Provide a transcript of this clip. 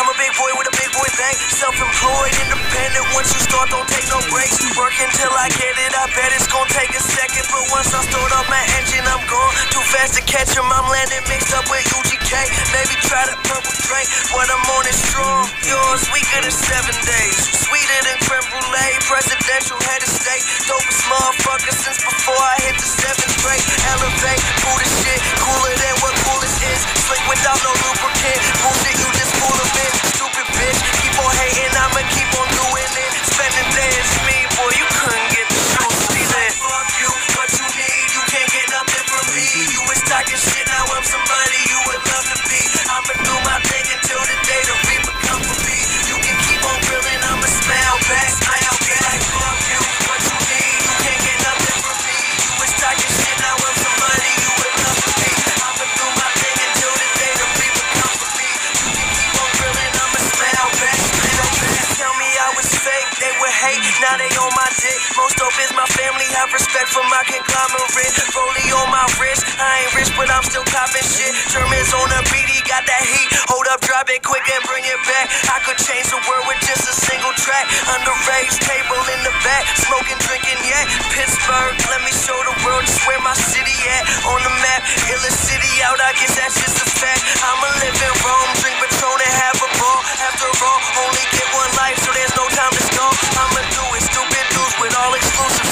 I'm a big boy with a big boy thing. Self-employed, independent. Once you start, don't take no breaks. Work until I get it. I bet it's gonna take a second, but once I start up my engine, I'm gone. Too fast to catch 'em. I'm landing mixed up with UGK. Maybe try to purple drink. What I'm on is strong. Yours weaker than seven days. Shit, now I'm somebody you would love to be. I'ma do my thing until the day the reaper for me. You can keep on grilling, I'ma smile back. I out back. Fuck you, what you need, you can't get nothing from me. You was now I'm somebody you would love to be. I'ma do my thing until the day the reaper come for me. You can keep on grilling, I'ma smile back. Smile back. Tell me I was fake, they would hate, now they on my dick. Most dope is my family, have respect for my conglomerate. Rollie on my bitch, but I'm still copping shit. Germans on a beat, he got that heat. Hold up, drop it quick and bring it back. I could change the world with just a single track. Underage table in the back, smoking, drinking, yeah. Pittsburgh, let me show the world just where my city at. On the map, illest city out, I guess that's just a fact. I'ma live in Rome, drink Patron and have a ball. After all, only get one life, so there's no time to stall. I'ma do it, stupid dudes with all exclusive.